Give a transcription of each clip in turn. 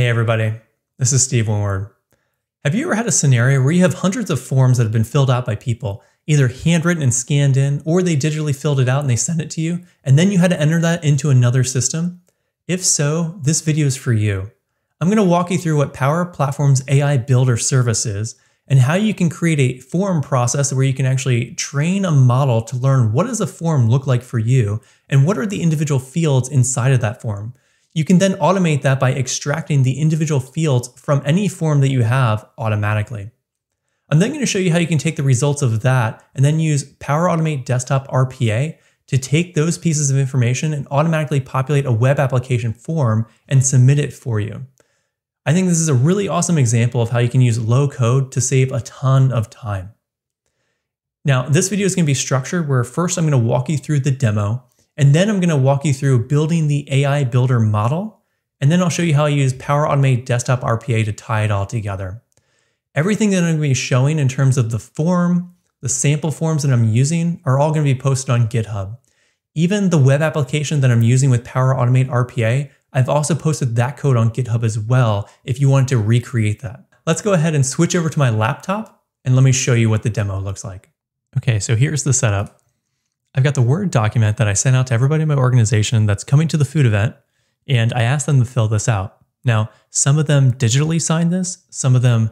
Hey everybody, this is Steve Winward. Have you ever had a scenario where you have hundreds of forms that have been filled out by people, either handwritten and scanned in, or they digitally filled it out and they sent it to you, and then you had to enter that into another system? If so, this video is for you. I'm going to walk you through what Power Platform's AI Builder service is and how you can create a form process where you can actually train a model to learn what does a form look like for you and what are the individual fields inside of that form. You can then automate that by extracting the individual fields from any form that you have automatically. I'm then going to show you how you can take the results of that and then use Power Automate Desktop RPA to take those pieces of information and automatically populate a web application form and submit it for you. I think this is a really awesome example of how you can use low code to save a ton of time. Now, this video is going to be structured where first I'm going to walk you through the demo, and then I'm going to walk you through building the AI Builder model, and then I'll show you how I use Power Automate Desktop RPA to tie it all together. Everything that I'm going to be showing in terms of the form, the sample forms that I'm using are all going to be posted on GitHub. Even the web application that I'm using with Power Automate RPA I've also posted that code on GitHub as well if you wanted to recreate that. Let's go ahead and switch over to my laptop and let me show you what the demo looks like. Okay, so here's the setup. I've got the Word document that I sent out to everybody in my organization that's coming to the food event, and I asked them to fill this out. Now, some of them digitally signed this, some of them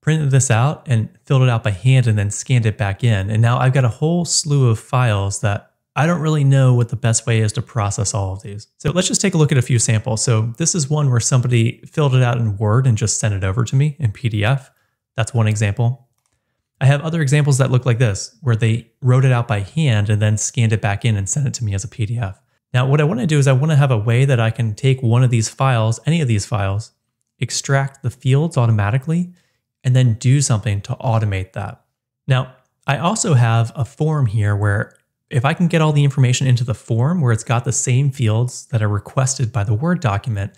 printed this out and filled it out by hand and then scanned it back in. And now I've got a whole slew of files that I don't really know what the best way is to process all of these. So let's just take a look at a few samples. So this is one where somebody filled it out in Word and just sent it over to me in PDF. That's one example. I have other examples that look like this, where they wrote it out by hand and then scanned it back in and sent it to me as a PDF. Now, what I want to do is I want to have a way that I can take one of these files, any of these files, extract the fields automatically, and then do something to automate that. Now, I also have a form here where if I can get all the information into the form where it's got the same fields that are requested by the Word document,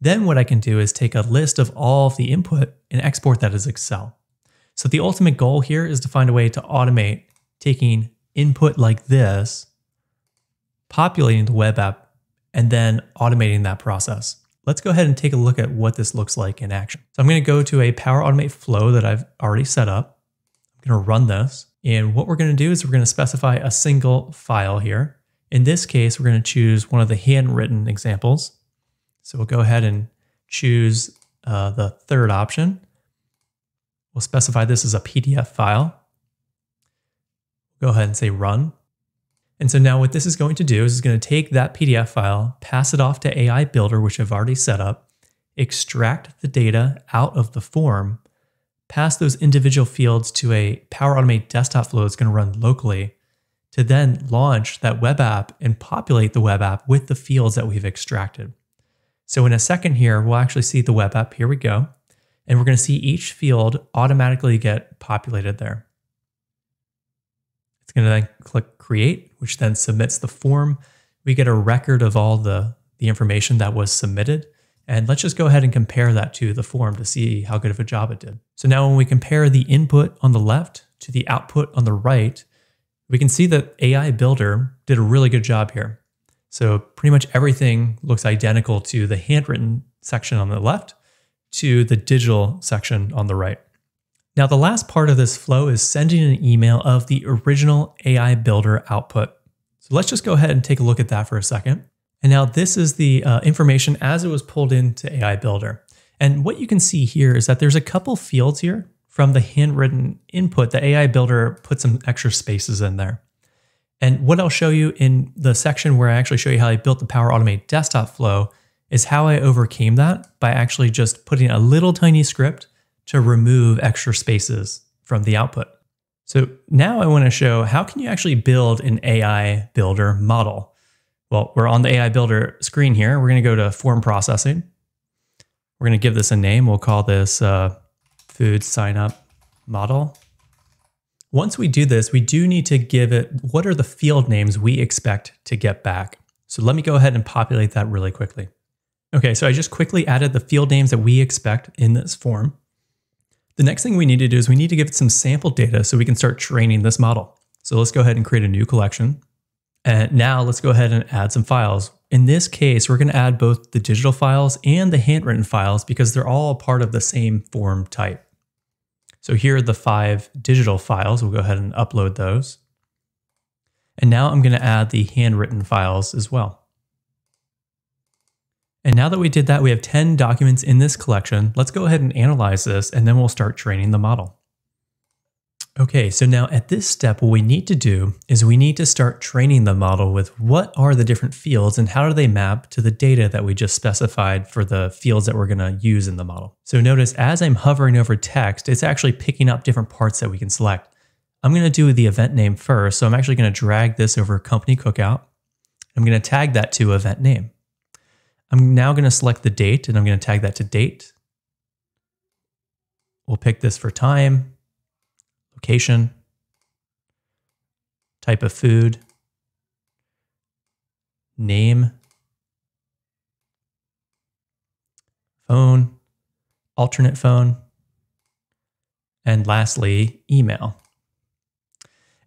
then what I can do is take a list of all of the input and export that as Excel. So the ultimate goal here is to find a way to automate taking input like this, populating the web app, and then automating that process. Let's go ahead and take a look at what this looks like in action. So I'm going to go to a Power Automate flow that I've already set up. I'm going to run this. And what we're going to do is we're going to specify a single file here. In this case, we're going to choose one of the handwritten examples. So we'll go ahead and choose uh, the third option. We'll specify this as a PDF file. Go ahead and say run. And so now what this is going to do is it's going to take that PDF file, pass it off to AI Builder, which I've already set up, extract the data out of the form, pass those individual fields to a Power Automate desktop flow that's going to run locally to then launch that web app and populate the web app with the fields that we've extracted. So in a second here, we'll actually see the web app. Here we go. And we're going to see each field automatically get populated there. It's going to then click create, which then submits the form. We get a record of all the, the information that was submitted. And let's just go ahead and compare that to the form to see how good of a job it did. So now when we compare the input on the left to the output on the right, we can see that AI Builder did a really good job here. So pretty much everything looks identical to the handwritten section on the left to the digital section on the right. Now the last part of this flow is sending an email of the original AI Builder output. So let's just go ahead and take a look at that for a second. And now this is the uh, information as it was pulled into AI Builder. And what you can see here is that there's a couple fields here from the handwritten input. The AI Builder put some extra spaces in there. And what I'll show you in the section where I actually show you how I built the Power Automate desktop flow is how I overcame that by actually just putting a little tiny script to remove extra spaces from the output. So now I want to show how can you actually build an AI builder model. Well, we're on the AI Builder screen here. We're going to go to form processing. We're going to give this a name. We'll call this uh, food sign up model. Once we do this, we do need to give it what are the field names we expect to get back. So let me go ahead and populate that really quickly. Okay, so I just quickly added the field names that we expect in this form. The next thing we need to do is we need to give it some sample data so we can start training this model. So let's go ahead and create a new collection. And now let's go ahead and add some files. in this case, we're going to add both the digital files and the handwritten files because they're all part of the same form type. So here are the five digital files. We'll go ahead and upload those. And now I'm going to add the handwritten files as well. And now that we did that, we have 10 documents in this collection. Let's go ahead and analyze this, and then we'll start training the model. Okay, so now at this step, what we need to do is we need to start training the model with what are the different fields and how do they map to the data that we just specified for the fields that we're gonna use in the model. So notice as I'm hovering over text, it's actually picking up different parts that we can select. I'm gonna do the event name first, so I'm actually gonna drag this over company cookout. I'm gonna tag that to event name. I'm now gonna select the date and I'm gonna tag that to date. We'll pick this for time location, type of food, name, phone, alternate phone, and lastly, email.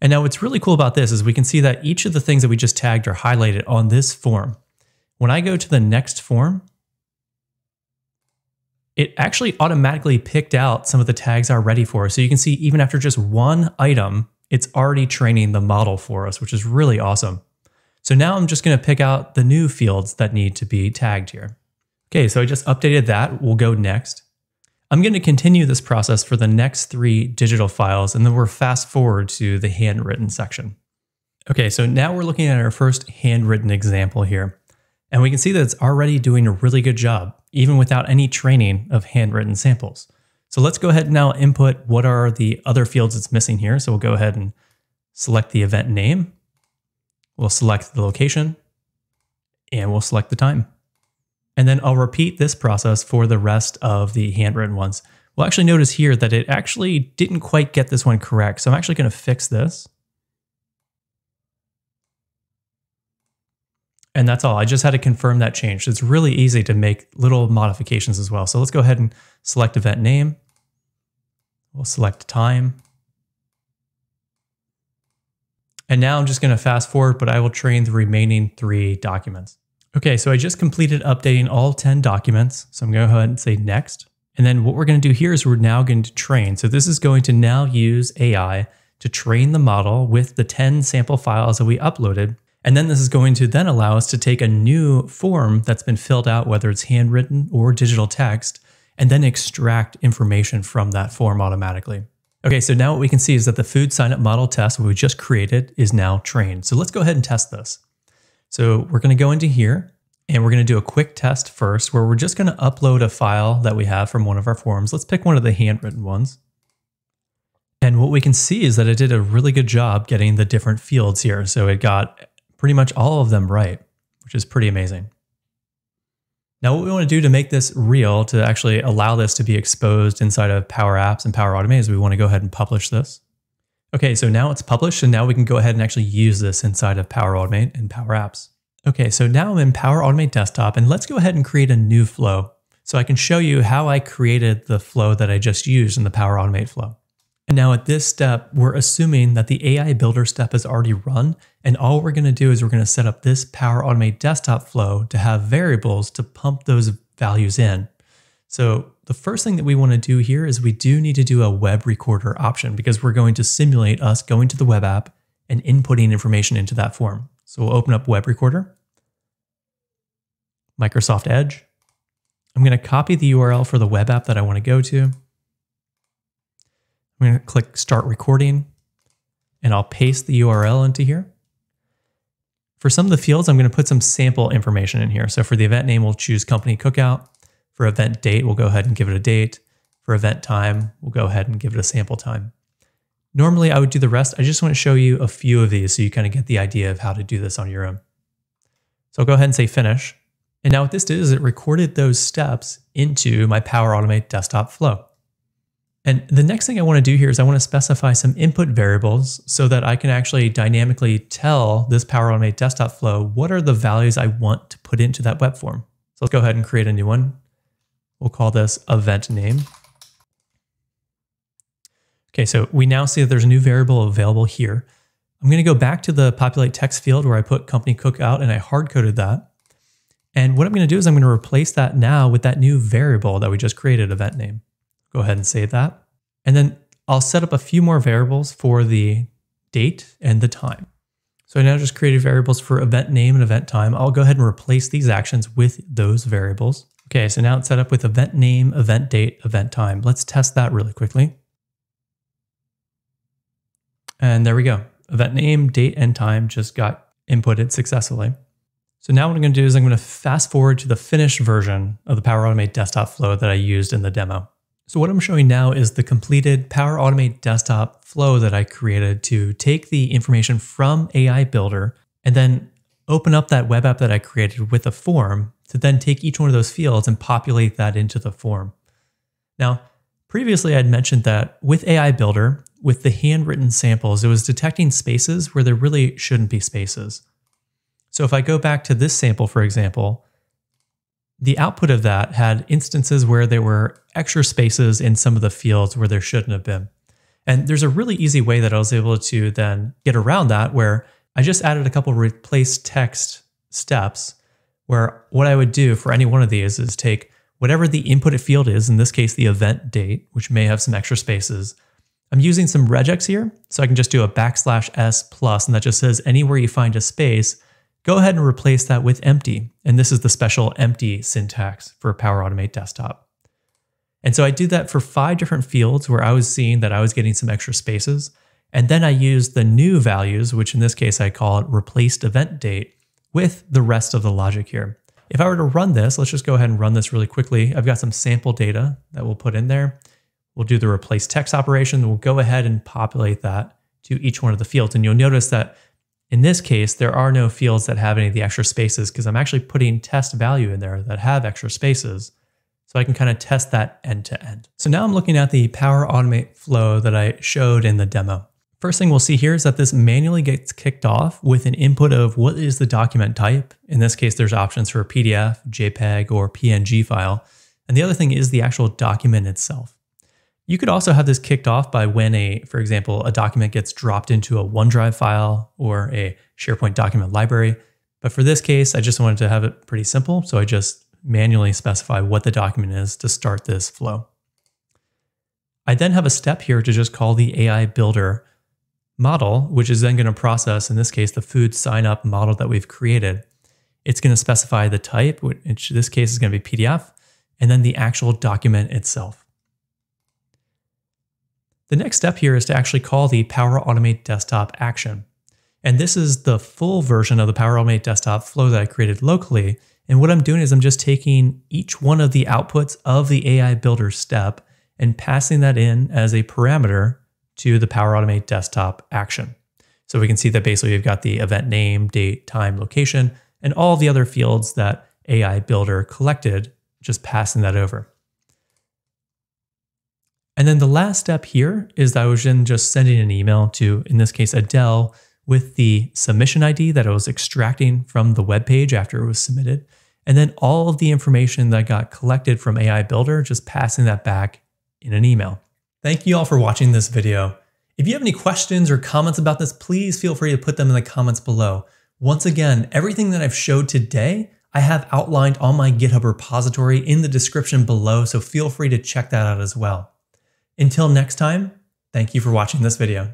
And now what's really cool about this is we can see that each of the things that we just tagged are highlighted on this form. When I go to the next form, it actually automatically picked out some of the tags are ready for us. So you can see even after just one item, it's already training the model for us, which is really awesome. So now I'm just gonna pick out the new fields that need to be tagged here. Okay, so I just updated that. We'll go next. I'm gonna continue this process for the next three digital files, and then we're fast forward to the handwritten section. Okay, so now we're looking at our first handwritten example here. And we can see that it's already doing a really good job even without any training of handwritten samples. So let's go ahead and now input what are the other fields it's missing here. So we'll go ahead and select the event name. We'll select the location and we'll select the time. And then I'll repeat this process for the rest of the handwritten ones. We'll actually notice here that it actually didn't quite get this one correct. So I'm actually going to fix this. And that's all. I just had to confirm that change. It's really easy to make little modifications as well. So let's go ahead and select event name. We'll select time. And now I'm just going to fast forward, but I will train the remaining three documents. Okay, so I just completed updating all 10 documents. So I'm going to go ahead and say next. And then what we're going to do here is we're now going to train. So this is going to now use AI to train the model with the 10 sample files that we uploaded and then this is going to then allow us to take a new form that's been filled out, whether it's handwritten or digital text, and then extract information from that form automatically. Okay, so now what we can see is that the food sign up model test we just created is now trained. So let's go ahead and test this. So we're gonna go into here and we're gonna do a quick test first where we're just gonna upload a file that we have from one of our forms. Let's pick one of the handwritten ones. And what we can see is that it did a really good job getting the different fields here. So it got pretty much all of them right, which is pretty amazing. Now, what we want to do to make this real, to actually allow this to be exposed inside of Power Apps and Power Automate, is we want to go ahead and publish this. Okay, so now it's published, and now we can go ahead and actually use this inside of Power Automate and Power Apps. Okay, so now I'm in Power Automate Desktop, and let's go ahead and create a new flow. So I can show you how I created the flow that I just used in the Power Automate flow. And now at this step, we're assuming that the AI builder step is already run. And all we're going to do is we're going to set up this Power Automate desktop flow to have variables to pump those values in. So the first thing that we want to do here is we do need to do a web recorder option because we're going to simulate us going to the web app and inputting information into that form. So we'll open up web recorder, Microsoft Edge. I'm going to copy the URL for the web app that I want to go to. I'm going to click start recording and I'll paste the URL into here. For some of the fields, I'm going to put some sample information in here. So for the event name, we'll choose company cookout. For event date, we'll go ahead and give it a date. For event time, we'll go ahead and give it a sample time. Normally, I would do the rest. I just want to show you a few of these so you kind of get the idea of how to do this on your own. So I'll go ahead and say finish. And now what this did is it recorded those steps into my Power Automate desktop flow. And the next thing I want to do here is I want to specify some input variables so that I can actually dynamically tell this Power Automate desktop flow what are the values I want to put into that web form. So let's go ahead and create a new one. We'll call this event name. Okay, so we now see that there's a new variable available here. I'm going to go back to the populate text field where I put company cookout and I hard coded that. And what I'm going to do is I'm going to replace that now with that new variable that we just created, event name. Go ahead and save that. And then I'll set up a few more variables for the date and the time. So I now just created variables for event name and event time. I'll go ahead and replace these actions with those variables. Okay, so now it's set up with event name, event date, event time. Let's test that really quickly. And there we go. Event name, date, and time just got inputted successfully. So now what I'm going to do is I'm going to fast forward to the finished version of the Power Automate desktop flow that I used in the demo. So what I'm showing now is the completed Power Automate desktop flow that I created to take the information from AI Builder and then open up that web app that I created with a form to then take each one of those fields and populate that into the form. Now, previously I had mentioned that with AI Builder, with the handwritten samples, it was detecting spaces where there really shouldn't be spaces. So if I go back to this sample, for example, the output of that had instances where there were extra spaces in some of the fields where there shouldn't have been. And there's a really easy way that I was able to then get around that where I just added a couple replace text steps where what I would do for any one of these is take whatever the input field is, in this case, the event date, which may have some extra spaces. I'm using some regex here, so I can just do a backslash s plus, and that just says anywhere you find a space, Go ahead and replace that with empty. And this is the special empty syntax for Power Automate Desktop. And so I did that for five different fields where I was seeing that I was getting some extra spaces. And then I used the new values, which in this case I call it replaced event date, with the rest of the logic here. If I were to run this, let's just go ahead and run this really quickly. I've got some sample data that we'll put in there. We'll do the replace text operation. We'll go ahead and populate that to each one of the fields. And you'll notice that in this case, there are no fields that have any of the extra spaces because I'm actually putting test value in there that have extra spaces. So I can kind of test that end to end. So now I'm looking at the Power Automate flow that I showed in the demo. First thing we'll see here is that this manually gets kicked off with an input of what is the document type. In this case, there's options for PDF, JPEG, or PNG file. And the other thing is the actual document itself. You could also have this kicked off by when a, for example, a document gets dropped into a OneDrive file or a SharePoint document library. But for this case, I just wanted to have it pretty simple. So I just manually specify what the document is to start this flow. I then have a step here to just call the AI builder model, which is then going to process, in this case, the food sign up model that we've created. It's going to specify the type, which in this case is going to be PDF, and then the actual document itself. The next step here is to actually call the Power Automate Desktop action. And this is the full version of the Power Automate Desktop flow that I created locally. And what I'm doing is I'm just taking each one of the outputs of the AI Builder step and passing that in as a parameter to the Power Automate Desktop action. So we can see that basically we've got the event name, date, time, location, and all the other fields that AI Builder collected, just passing that over. And then the last step here is that I was then just sending an email to, in this case, Adele with the submission ID that I was extracting from the web page after it was submitted. And then all of the information that got collected from AI Builder, just passing that back in an email. Thank you all for watching this video. If you have any questions or comments about this, please feel free to put them in the comments below. Once again, everything that I've showed today, I have outlined on my GitHub repository in the description below, so feel free to check that out as well. Until next time, thank you for watching this video.